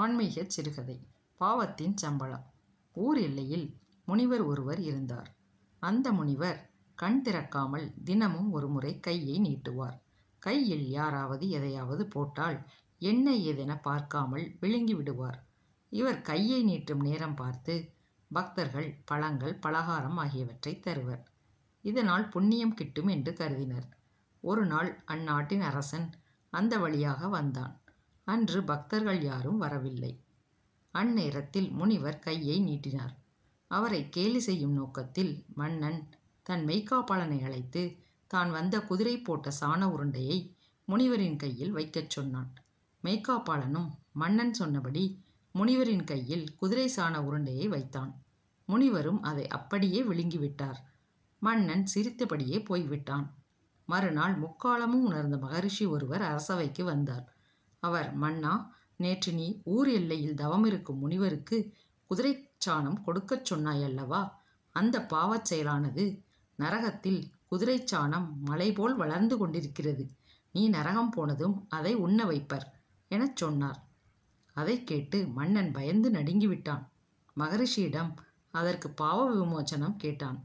ஆன்மீக சிறுகதை. பாவத்தின் சம்பளம். ஊர் எல்லையில் முனிவர் ஒருவர் இருந்தார். அந்த முனிவர் கண் திறக்காமல் தினமும் ஒருமுறை கையை நீட்டுவார். கையில் யாராவது எதையாவது போட்டால் என்ன ஏதென பார்க்காமல் விழுங்கி விடுவார். இவர் கையை நீட்டும் நேரம் பார்த்து பக்தர்கள் பழங்கள் பலகாரம் ஆகியவற்றை தருவர். இதனால் புண்ணியம் கிட்டும் என்று கருதினர். ஒரு நாள் அந்நாட்டின் அரசன் அந்த வழியாக வந்தான். அன்று பக்தர்கள் யாரும் வரவில்லை. அந்நேரத்தில் முனிவர் கையை நீட்டினார். அவரை கேலி செய்யும் நோக்கத்தில் மன்னன் தன் மெய்க்காப்பாளனை அழைத்து தான் வந்த குதிரை போட்ட சாண உருண்டையை முனிவரின் கையில் வைக்கச் சொன்னான். மெய்க்காப்பாளனும் மன்னன் சொன்னபடி முனிவரின் கையில் குதிரை சாண உருண்டையை வைத்தான். முனிவரும் அதை அப்படியே விழுங்கிவிட்டார். மன்னன் சிரித்தபடியே போய்விட்டான். மறுநாள் முக்காலமும் உணர்ந்த மகரிஷி ஒருவர் அரசவைக்கு வந்தார். அவர் மன்னா நேற்று நீ ஊர் எல்லையில் தவமிருக்கும் முனிவருக்கு குதிரைச்சாணம் கொடுக்கச் சொன்னாய் அல்லவா? அந்த பாவச் செயலானது நரகத்தில் குதிரைச்சாணம் மலை போல் வளர்ந்து கொண்டிருக்கிறது. நீ நரகம் போனதும் அதை உண்ண வைப்பர் எனச் சொன்னார். அதை கேட்டு மன்னன் பயந்து நடுங்கிவிட்டான் மகரிஷியிடம் அதற்கு பாவ விமோச்சனம் கேட்டான்.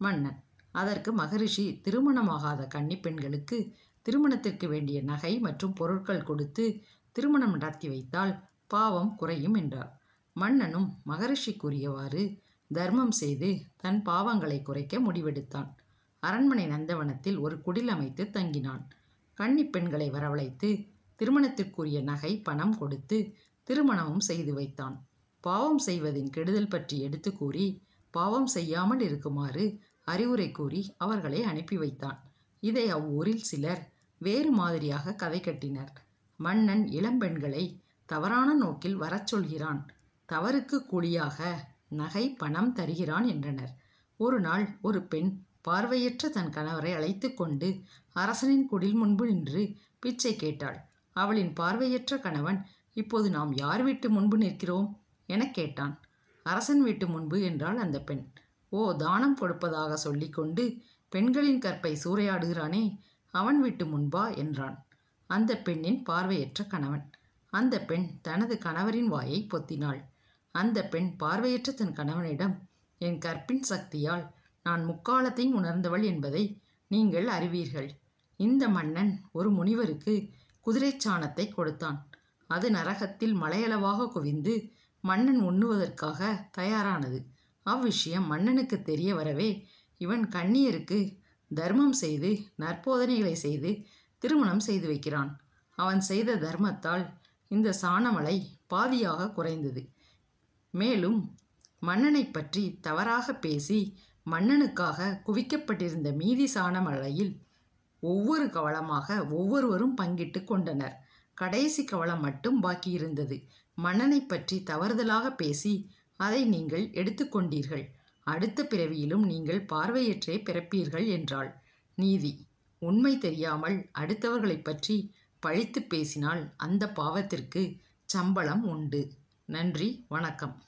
மன்னன் அதற்கு மகரிஷி திருமணமாகாத கன்னிப்பெண்களுக்கு திருமணத்திற்கு வேண்டிய நகை மற்றும் பொருட்கள் கொடுத்து திருமணம் நடத்தி வைத்தால் பாவம் குறையும் என்றார். மன்னனும் மகரிஷி கூறியவாறு தர்மம் செய்து தன் பாவங்களை குறைக்க முடிவெடுத்தான். அரண்மனை நந்தவனத்தில் ஒரு குடில் அமைத்து தங்கினான். கன்னி பெண்களை வரவழைத்து திருமணத்திற்குரிய நகை பணம் கொடுத்து திருமணமும் செய்து வைத்தான். பாவம் செய்வதின் கெடுதல் பற்றி எடுத்து கூறி பாவம் செய்யாமல் இருக்குமாறு அறிவுரை கூறி அவர்களை அனுப்பி வைத்தான். இதை அவ்வூரில் சிலர் வேறு மாதிரியாக கதை கட்டினர். மன்னன் இளம்பெண்களை தவறான நோக்கில் வரச் சொல்கிறான். தவறுக்கு கூலியாக நகை பணம் தருகிறான் என்றனர். ஒரு நாள் ஒரு பெண் பார்வையற்ற தன் கணவரை அழைத்து கொண்டு அரசனின் குடில் முன்பு நின்று பிச்சை கேட்டாள். அவளின் பார்வையற்ற கணவன் இப்போது நாம் யார் வீட்டு முன்பு நிற்கிறோம்? எனக் கேட்டான். அரசன் வீட்டு முன்பு என்றாள் அந்த பெண். ஓ தானம் கொடுப்பதாக சொல்லிக்கொண்டு பெண்களின் கற்பை சூறையாடுகிறானே அவன் வீட்டு முன்பா என்றான். அந்த பெண்ணின் பார்வையற்ற கணவன். அந்த பெண் தனது கணவரின் வாயை பொத்தினாள். அந்த பெண் பார்வையற்ற தன் கணவனிடம் என் கற்பின் சக்தியால் நான் முக்காலத்தையும் உணர்ந்தவள் என்பதை நீங்கள் அறிவீர்கள். இந்த மன்னன் ஒரு முனிவருக்கு குதிரை சாணத்தை கொடுத்தான். அது நரகத்தில் மலையளவாக குவிந்து மன்னன் உண்ணுவதற்காக தயாரானது. அவ்விஷயம் மன்னனுக்கு தெரிய வரவே இவன் கண்ணியருக்கு தர்மம் செய்து நற்போதனைகளை செய்து திருமணம் செய்து வைக்கிறான். அவன் செய்த தர்மத்தால் இந்த சாணமலை பாதியாக குறைந்தது. மேலும் மன்னனை பற்றி தவறாக பேசி மன்னனுக்காக குவிக்கப்பட்டிருந்த மீதி சாணமலையில் ஒவ்வொரு கவளமாக ஒவ்வொருவரும் பங்கிட்டு கொண்டனர். கடைசி கவளம் மட்டும் பாக்கியிருந்தது மன்னனை பற்றி தவறுதலாக பேசி அதை நீங்கள் எடுத்துக்கொண்டீர்கள் அடுத்த பிறவியிலும் நீங்கள் பார்வையற்றே பிறப்பீர்கள் என்றாள். நீதி உண்மை தெரியாமல் அடுத்தவர்களைப் பற்றி பழித்து பேசினால் அந்த பாவத்திற்கு சம்பளம் உண்டு. நன்றி வணக்கம்.